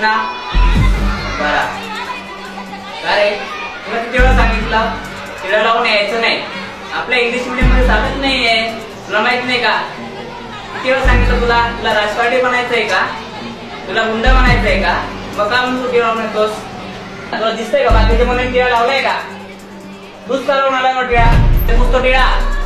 ना? बरा. अरे तुला किती वेळा सांगितलं? तिला लावून यायचं नाही. आपल्या इंग्लिश मिडियममध्ये चालत नाहीये. तुला माहीत नाही का? किती वेळा सांगितलं तुला? तुला राजकारणी बनायचंय का? तुला गुंड बनायचंय का? मग का म्हणून तू टिळा म्हणतोस तुला दिसतंय का? बाकीचे म्हणून टिळा लावलाय का? तूच चालवून आलाय मग टिळा ते पुसतो टिळा.